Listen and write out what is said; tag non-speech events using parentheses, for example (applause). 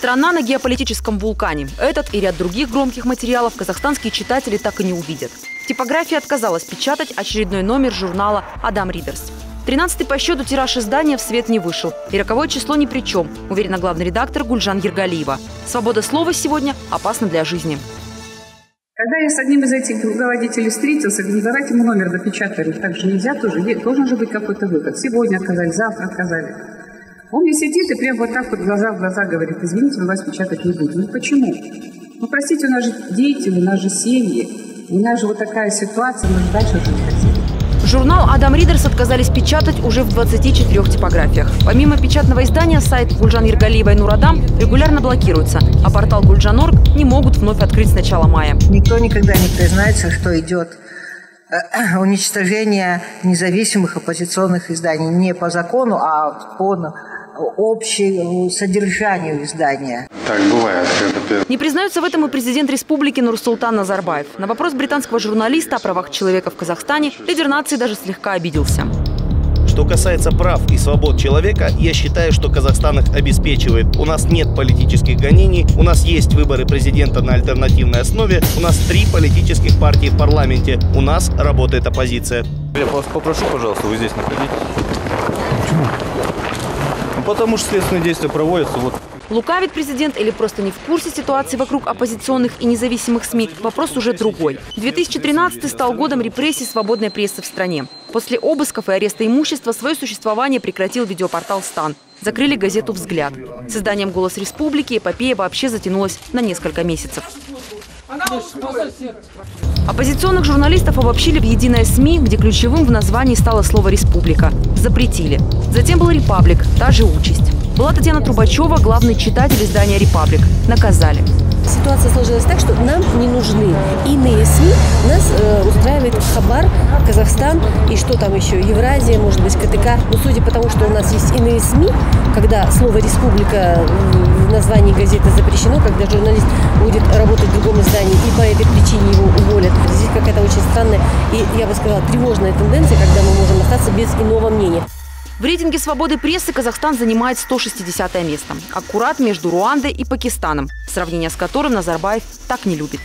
Страна на геополитическом вулкане. Этот и ряд других громких материалов казахстанские читатели так и не увидят. Типография отказалась печатать очередной номер журнала «Адам Ридерс». Тринадцатый по счету тираж издания в свет не вышел. И роковое число ни при чем, уверена главный редактор Гульжан Ергалиева. Свобода слова сегодня опасна для жизни. Когда я с одним из этих руководителей встретился, говорю, давайте мы номер допечатали. Так же нельзя тоже. Должен же быть какой-то выход. Сегодня отказали, завтра отказали. Он мне сидит и прям вот так вот глаза в глаза говорит, извините, мы вас печатать не будем. Ну почему? Ну простите, у нас же дети, у нас же семьи, у нас же вот такая ситуация, мы же дальше жить хотим. Журнал «Адам Ридерс» отказались печатать уже в 24 типографиях. Помимо печатного издания, сайт Гульжан Ергалиева и Нурадам регулярно блокируется, а портал Гульжан.орг не могут вновь открыть с начала мая. Никто никогда не признается, что идет э, (clears throat) уничтожение независимых оппозиционных изданий не по закону, а по общему содержанию издания. Так бывает. Не признаются в этом и президент республики Нурсултан Назарбаев. На вопрос британского журналиста о правах человека в Казахстане лидер нации даже слегка обиделся. Что касается прав и свобод человека, я считаю, что Казахстан их обеспечивает. У нас нет политических гонений, у нас есть выборы президента на альтернативной основе, у нас три политических партии в парламенте, у нас работает оппозиция. Я вас попрошу, пожалуйста, вы здесь находитесь. Почему? Потому что следственные действия проводятся. Вот. Лукавит президент или просто не в курсе ситуации вокруг оппозиционных и независимых СМИ – вопрос уже другой. 2013 стал годом репрессий свободной прессы в стране. После обысков и ареста имущества свое существование прекратил видеопортал «Стан». Закрыли газету «Взгляд». С изданием «Голос республики» эпопея вообще затянулась на несколько месяцев. Оппозиционных журналистов обобщили в единое СМИ, где ключевым в названии стало слово «республика». Запретили. Затем был «Репаблик», та же участь. Была Татьяна Трубачева, главный читатель издания «Репаблик». Наказали. Ситуация сложилась так, что нам не нужны иные СМИ. Нас э, устраивает Хабар, Казахстан и что там еще, Евразия, может быть, КТК. Но судя по тому, что у нас есть иные СМИ, когда слово «республика» в названии газеты запрещено, когда журналист будет работать в другом издании и по этой причине его уволят. Здесь какая-то очень странная и, я бы сказала, тревожная тенденция, когда мы можем остаться без иного мнения. В рейтинге свободы прессы Казахстан занимает 160 место. Аккурат между Руандой и Пакистаном, сравнение с которым Назарбаев так не любит.